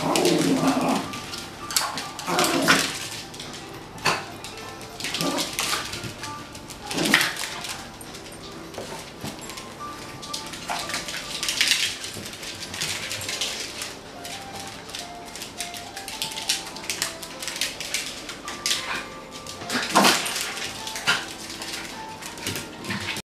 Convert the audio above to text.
Oh.